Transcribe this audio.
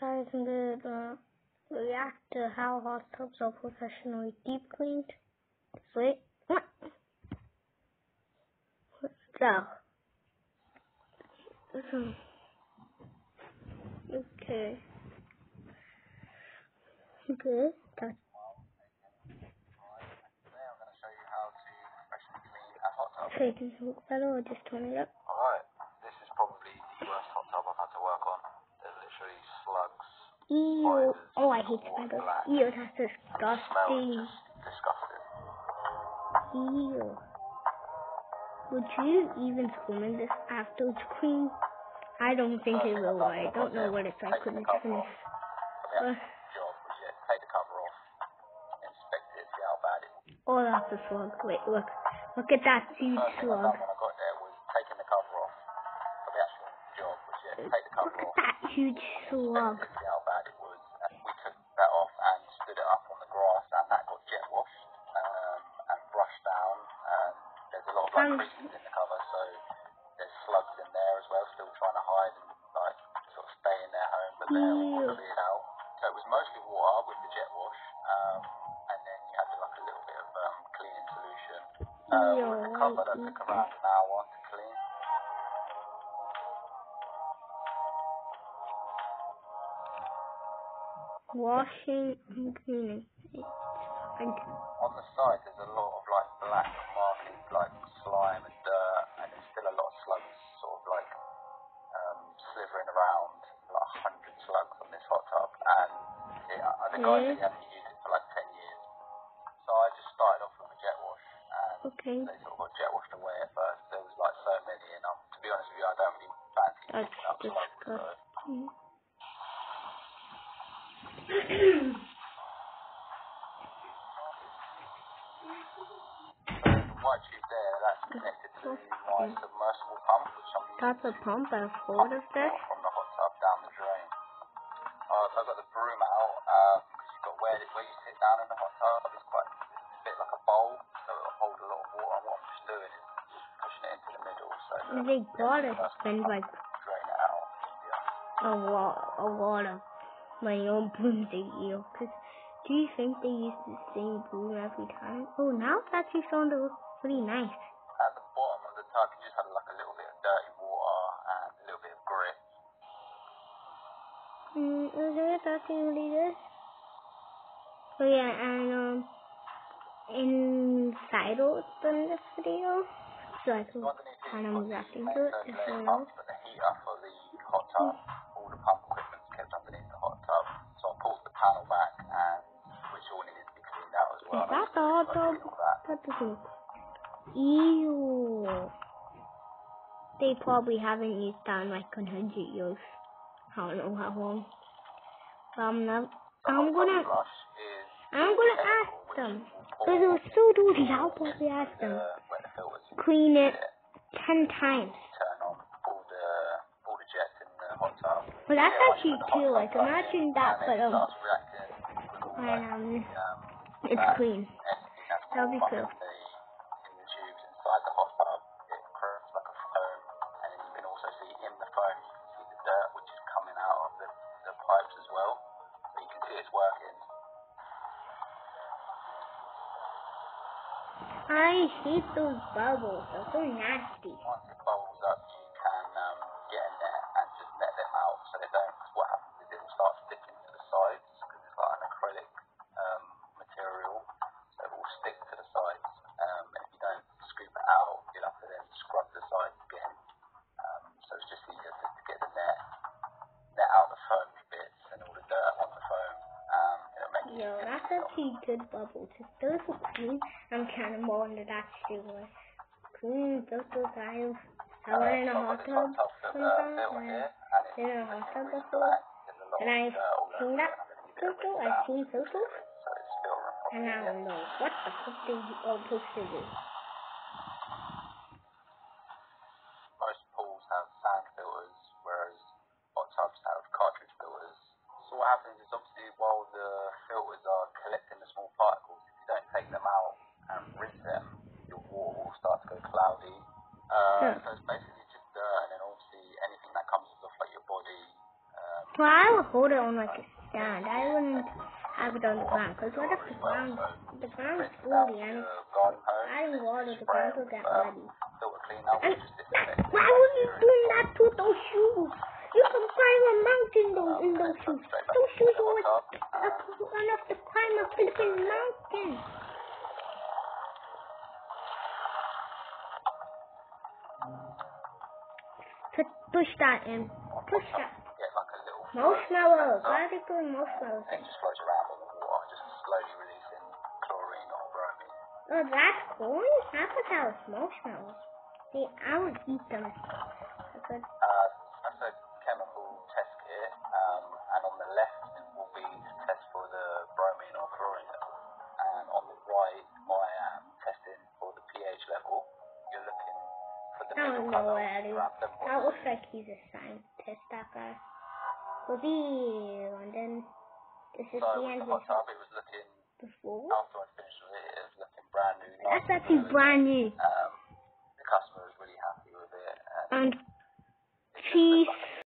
Guys, I'm gonna react to how hot tubs are professionally deep cleaned. Sweet. That? Hmm. Okay. Good. That's okay. Does it look better or just turn it up? Alright, this is probably the worst hot tub I've had to work on. There's literally slugs, Ew. Oh, I hate spiders. Ew, that's and the smell disgusting. Ew. Would you even swim in this after it's clean? I don't think it will. I don't know what it's like when it's finished. The Uh, actual job was yeah, take the cover off, inspect it, see how bad it is. oh, that's a slug. Wait, look. Look at that huge First thing I slug. done when I got there Um, creases in the cover, so there's slugs in there as well, still trying to hide and like sort of stay in their home, but they're all cleared out. So it was mostly water with the jet wash, um, and then you had like a little bit of um, cleaning solution. Uh, Ew, with the cover that took around an hour to clean. Washing and cleaning. On the side, it, uh, the guy he hadn't used it for like ten years. So I just started off with a jet wash, and Okay. they sort of got jet washed away at first. There was like so many, and um, to be honest with you, I don't really fancy That's picking up. So disgusting. the there, that's connected to my submersible pump, which I'm That's a pump. I've pump heard They the gotta spend like can drain it out. Yeah. a lot, a lot of money on brooms a year. Cause do you think they use the same bloom every time? Oh, now it's actually starting to look pretty nice. At the bottom of the tub, you just had like a little bit of dirty water and a little bit of grit. Mm, okay, that's really good. Oh yeah, and um, inside of this video, so I can So underneath here, kind you've of got react the it if you know. pumps, but the heater for the hot tub, all the pump equipment's kept underneath the hot tub. So I pulled the panel back, and which all needed to be cleaned out as well. Is that the hot tub? That. That doesn't. Ew. They probably haven't used that in like hundred years. I don't know how long. But I'm not. I'm gonna. I'm gonna ask them. Because it was so dirty. I'll probably ask them. where the filters you Clean it. Ten times. turn on all the all the jets in the hot tub. Well, that's Yeah, actually too. Like imagine that, but um, starts reacting with all when like, um, it's that clean. That'll be cool. in the in the tubes inside the hot tub, it creates like a foam, and then you can also see in the foam you can see the dirt which is coming out of the, the pipes as well. So you can see it's working. I hate those bubbles. They're so nasty. Easier that's get actually good bubbles. If those were clean, I'm kind of more into that too. Like, clean filters. I I went in a hot tub sometime, and been in a hot tub before, and I've seen that filter. I've seen filters, and I don't know what the fuck they are supposed to do. Happens is obviously while the water will start to go cloudy. Uh, Yeah. So it's basically just dirt, and then obviously anything that comes off like your body, um, Well, I would hold it on like a stand. I wouldn't have it on the ground. Because what if the ground, the ground's fully and adding water, the ground it will get muddy. And why would you doing that to those shoes? You can climb a mountain though, in those shoes. Those shoes are enough to climb a flipping mountain. To push that in. Push that. Get like a little Marshmallows. Why are they putting marshmallows It just floats around on the water, just slowly releasing chlorine or bromine. Oh, that's cool. I thought that was marshmallows. See, I would eat them. Uh, don't know colour where it is. around the That looks like he's a scientist, that guy. He? And then this is So the end of the it was looking before. after I finished with it, it was looking brand new. That's nice and actually good. brand new. Um, the customer was really happy with it. And And it